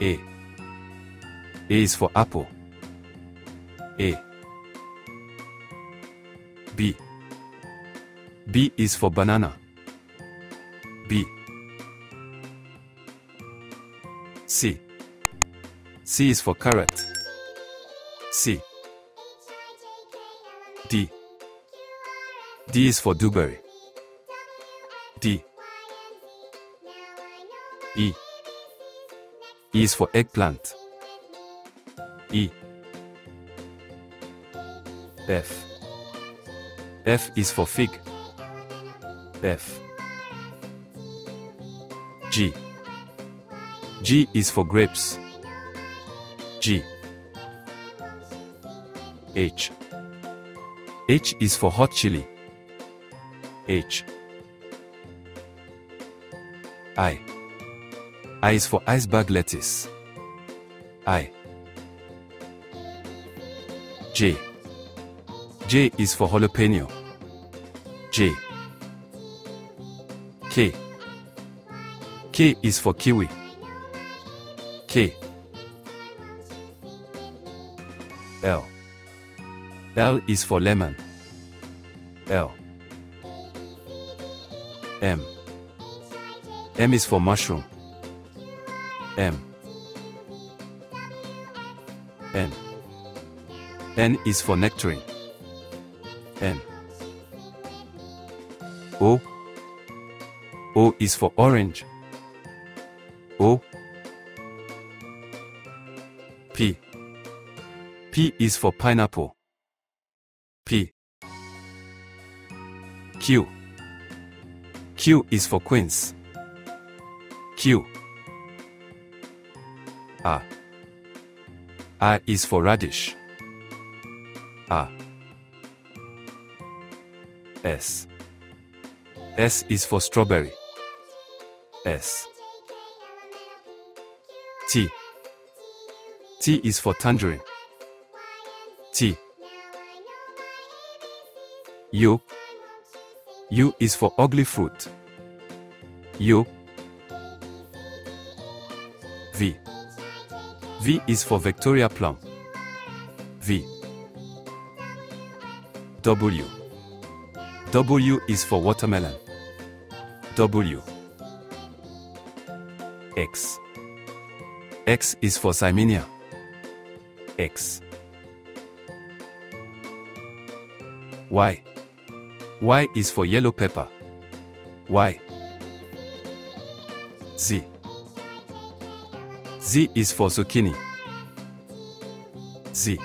A. A is for apple. A. B. B is for banana. B. C. C is for carrot. C. D. D is for dewberry. D. E. E is for eggplant. E. F. F is for fig. F. G. G is for grapes. G. H. H is for hot chili. H. I. I is for iceberg lettuce. I. J. J is for jalapeno. J. K. K is for kiwi. K. L. L is for lemon. L. M. M is for mushroom. M. N. N is for nectarine. N. O. O is for orange. O. P. P is for pineapple. P. Q. Q is for quince. Q. R. R is for radish. R. S. S is for strawberry. S. T. T is for tangerine. T. U. U is for ugly fruit. U. V. V is for Victoria plum. V. W. W is for watermelon. W. X. X is for Ximenia. X. Y. Y is for yellow pepper. Y. Z. Z is for zucchini. Z.